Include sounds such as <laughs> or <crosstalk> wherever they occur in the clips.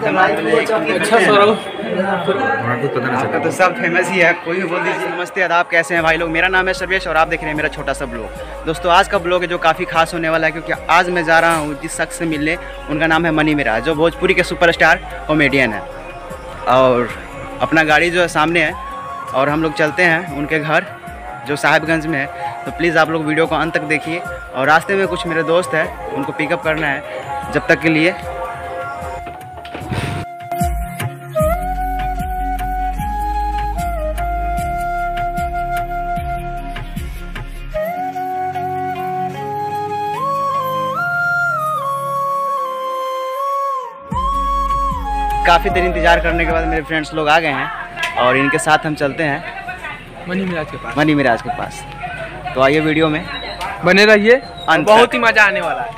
अच्छा सौरभ तो सब फ़ेमस ही है कोई भी बोल दीजिए नमस्ते आदाब कैसे हैं भाई लोग? मेरा नाम है सर्वेश और आप देख रहे हैं मेरा छोटा सा ब्लॉग दोस्तों आज का ब्लॉग है जो काफ़ी खास होने वाला है क्योंकि आज मैं जा रहा हूँ जिस शख्स से मिलने उनका नाम है मनी मिराज जो भोजपुरी के सुपरस्टार कॉमेडियन है। और अपना गाड़ी जो है सामने है और हम लोग चलते हैं उनके घर जो साहिबगंज में है। तो प्लीज़ आप लोग वीडियो को अंत तक देखिए और रास्ते में कुछ मेरे दोस्त हैं उनको पिकअप करना है जब तक के लिए। काफ़ी देर इंतज़ार करने के बाद मेरे फ्रेंड्स लोग आ गए हैं और इनके साथ हम चलते हैं मनी मिराज के पास। मनी मिराज के पास। तो आइए वीडियो में। बने रहिए बहुत ही मज़ा आने वाला है।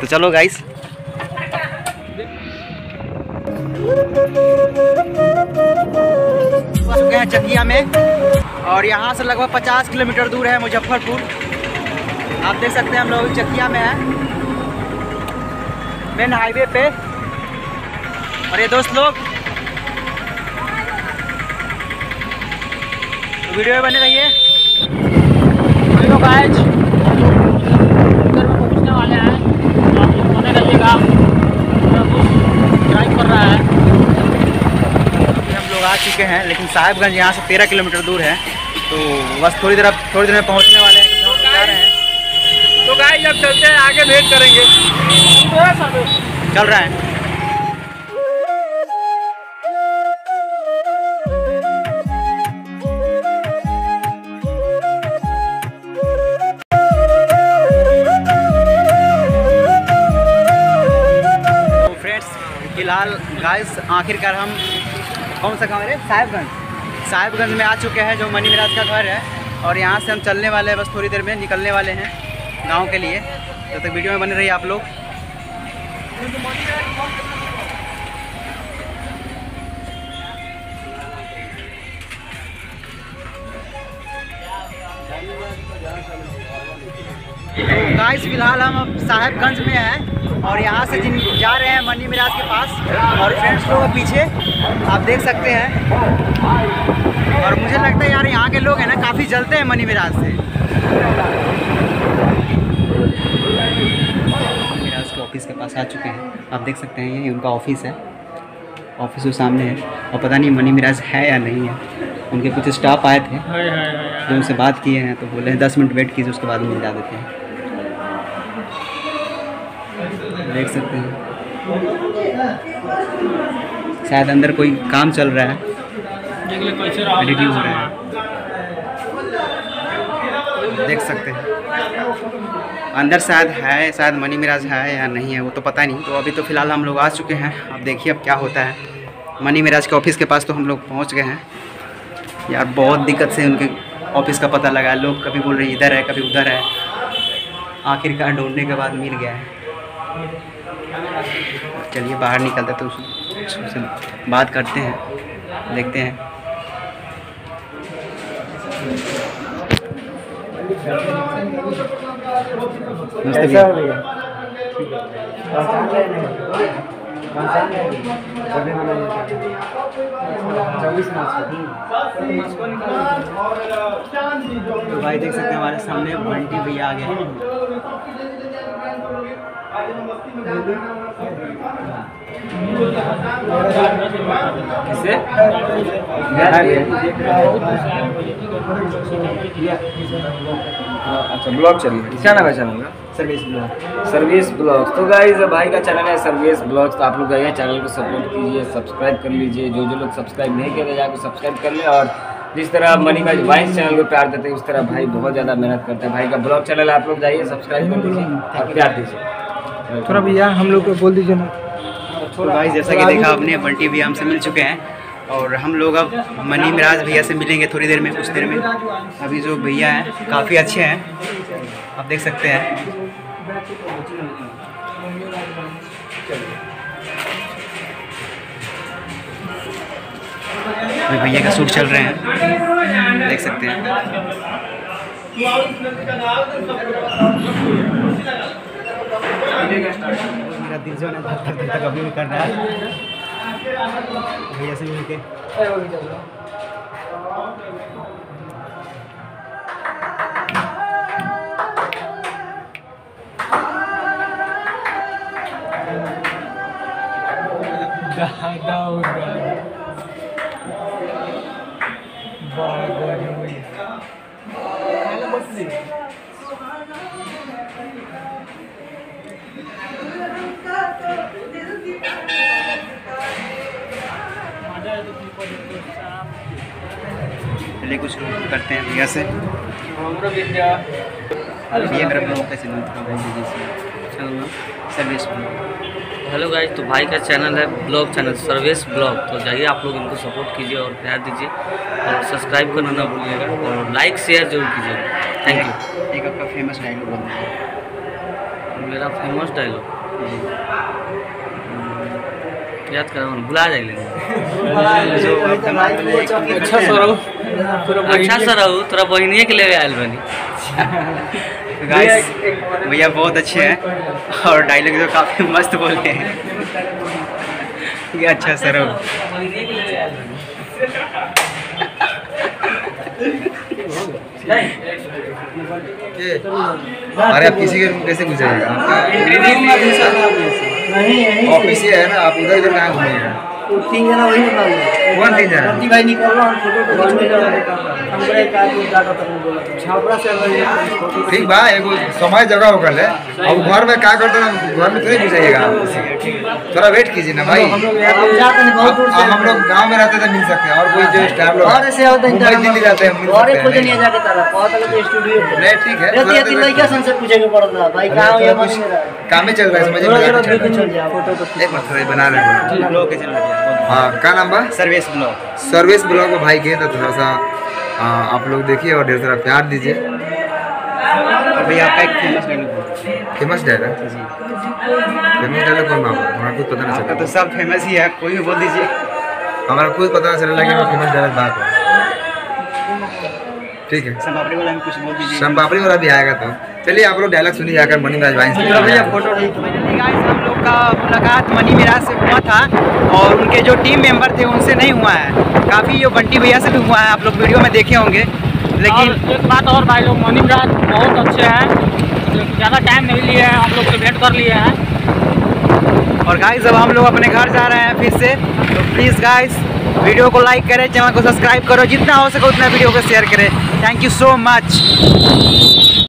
तो चलो गाइस चुके हैं चकिया में और यहाँ से लगभग 50 किलोमीटर दूर है मुजफ्फरपुर। आप देख सकते हैं हम लोग चकिया में हैं। मेन हाईवे पे और ये दोस्त लोग तो वीडियो में बने रहिए। में पहुँचने वाले हैं। ड्राइव कर रहा है। हम लोग आ चुके हैं लेकिन साहिबगंज यहाँ से तेरह किलोमीटर दूर है। तो बस थोड़ी देर अब थोड़ी देर में पहुँचने वाले हैं। लोग जा रहे हैं। तो गाइस जब चलते हैं आगे भेंट करेंगे। चल रहा है। फ़िलहाल गाइस आखिरकार हम कौन सा गाँव है? साहिबगंज। साहिबगंज में आ चुके हैं जो मनी मिराज का घर है और यहाँ से हम चलने वाले हैं बस थोड़ी देर में, निकलने वाले हैं गाँव के लिए। तब तक वीडियो में बने रहिए आप लोग। तो गाइस फ़िलहाल हम अब साहेबगंज में हैं। और यहाँ से जिन जा रहे हैं मनी मिराज के पास और फ्रेंड्स लोग पीछे आप देख सकते हैं। और मुझे लगता है यार यहाँ के लोग हैं ना काफ़ी जलते हैं मनी मिराज से। मिराज के ऑफ़िस के पास आ चुके हैं। आप देख सकते हैं ये उनका ऑफ़िस है। ऑफ़िस के सामने है और पता नहीं मनी मिराज है या नहीं है। उनके कुछ स्टाफ आए थे जो उनसे बात किए हैं तो बोले हैं दस मिनट वेट कीजिए उसके बाद मिल जा देते हैं। देख सकते हैं। शायद अंदर कोई काम चल रहा है। एडिटिंग हो रहा है। देख सकते हैं। अंदर शायद है, शायद मनी मिराज है या नहीं है, वो तो पता नहीं। तो अभी तो फ़िलहाल हम लोग आ चुके हैं। अब देखिए अब क्या होता है। मनी मिराज के ऑफ़िस के पास तो हम लोग पहुँच गए हैं। यार, बहुत दिक्कत से उनके ऑफ़िस का पता लगा। लोग कभी बोल रहे इधर है, कभी उधर है। आखिरकार ढूँढने के बाद मिल गया है। चलिए बाहर निकलते तो उस- उससे बात करते हैं देखते हैं। नमस्ते भैया। तो भाई देख सकते हैं हमारे सामने बंटी भैया आ गए हैं। किसे? अच्छा ब्लॉग चल रहा है। क्या नाम है चैनल का? Service blog. Service blogs. तो गाइस भाई का चैनल है सर्विस ब्लॉग्स। तो आप लोग जाइए चैनल को सपोर्ट कीजिए सब्सक्राइब कर लीजिए। जो जो लोग सब्सक्राइब नहीं कर रहे जाकर सब्सक्राइब कर ले। और जिस तरह मनी भाई वाइस चैनल को प्यार देते हैं उस तरह भाई बहुत ज़्यादा मेहनत करते हैं। भाई का ब्लॉग चैनल आप लोग जाइए सब्सक्राइब कर लीजिए और प्यार दीजिए। थोड़ा भैया हम लोग को बोल दीजिए ना। तो भाई जैसा कि देखा आपने, बंटी भैया हमसे मिल चुके हैं और हम लोग अब मनी मिराज भैया से मिलेंगे थोड़ी देर में, कुछ देर में। अभी जो भैया हैं, काफ़ी अच्छे हैं। आप देख सकते हैं। भैया का सूट चल रहे हैं। देख सकते हैं। मेरा दिल जो है ना धक धक धक धक अभी भी कर रहा है। भैया से मिलके। चलिए कुछ करते हैं भैया से। भैया मेरा ब्लॉग कैसे सर्विस हेलो गाइस तो भाई का चैनल है ब्लॉग चैनल सर्वेश ब्लॉग। तो जाइए आप लोग इनको सपोर्ट कीजिए और प्यार दीजिए और सब्सक्राइब करना ना भूलिएगा और लाइक शेयर ज़रूर कीजिएगा। थैंक यू एक आपका फ़ेमस डायलॉग बोल दीजिए मेरा फ़ेमस डायलॉग याद करा भुला जाइए। जो आप दिमाग में अच्छा सर अच्छा सर रहू तोरा बहनिए के लिए आयल बनी। <laughs> गाइस भैया बहुत अच्छे हैं और डायलॉग तो काफ़ी मस्त बोलते हैं। ये अच्छा सर हो अरे आप किसी के रूम कैसे गुजरेगा ऑफ़िस ही है ना आप उधर इधर कहाँ घूमेंगे तीन जना वही लो कौन? रंती भाई निकल रहा हम फ़ोटो को हमको एक आदमी डाटा तक बोला छापरा से ठीक बा एगो समय जगह हो ले अब घर में क्या करते ना घर में थोड़ी घुसाइएगा किसी के। थोड़ा वेट कीजिए ना भाई। हम लोग यहाँ जाते नहीं बहुत दूर अब से हम लोग गाँव में रहते थे मिल सकते हैं। और कोई जो स्टाफ लोग और ऐसे होते हैं मुंबई दिल्ली रहते हैं और एक खोजे नहीं। हैं जाके तारा बहुत अलग स्टूडियो नहीं ठीक है। रहती है देर तीन wait लड़कियाँ कीजिए। संसे पूछे के पड़ता भाई हो ये मन काम ही चल रहा है समझ में आ रहा। फ़ोटो तो एक मिनट थोड़ा बना रहे हैं। ब्लॉग के चैनल हाँ। क्या नाम बा? सर्विस ब्लॉग सर्विस ब्लॉग को भाई के तो थोड़ा सा आ, आप लोग देखिए और ढेर सारा प्यार दीजिए। अभी आपका एक famous dialogue famous dialogue famous dialogue कौन बाबू? हमारा कुछ पता नहीं चला। तो सब फ़ेमस ही है कोई भी बोल दीजिए। हमारा कुछ पता नहीं चला कि फ़ेमस डायलॉग बात है। ठीक है। संपापड़ी वाला कुछ बोल दीजिए। वाला भी आएगा तो। चलिए आप लोग डायलॉग सुनिए जाकर मनी राज भाई फ़ोटो हम लोग का मुलाकात मनी मिराज से हुआ था और उनके जो टीम मेंबर थे उनसे नहीं हुआ है। काफ़ी जो बंटी भैया से भी हुआ है आप लोग वीडियो में देखे होंगे। लेकिन एक बात और भाई लोग मनीम राज बहुत अच्छे हैं। ज़्यादा टाइम नहीं लिए हैं हम लोग से भेंट कर लिए हैं। और गाइस अब हम लोग अपने घर जा रहे हैं फिर से। तो प्लीज़ गाइस वीडियो को लाइक करें, चैनल को सब्सक्राइब करो, जितना हो सके उतना वीडियो को शेयर करें। Thank you so much